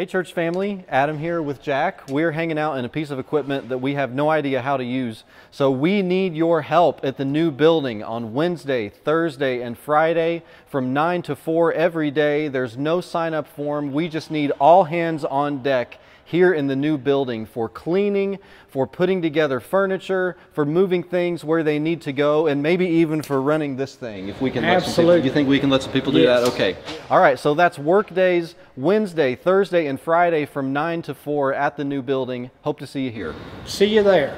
Hey, church family, Adam here with Jack. We're hanging out in a piece of equipment that we have no idea how to use. So, we need your help at the new building on Wednesday, Thursday, and Friday from 9 to 4 every day. There's no sign up form. We just need all hands on deck here in the new building for cleaning, for putting together furniture, for moving things where they need to go, and maybe even for running this thing. If we can let some people, Absolutely. you think we can let some people do Yes. that? Okay. All right. So that's work days Wednesday, Thursday, and Friday from 9 to 4 at the new building. Hope to see you here. See you there.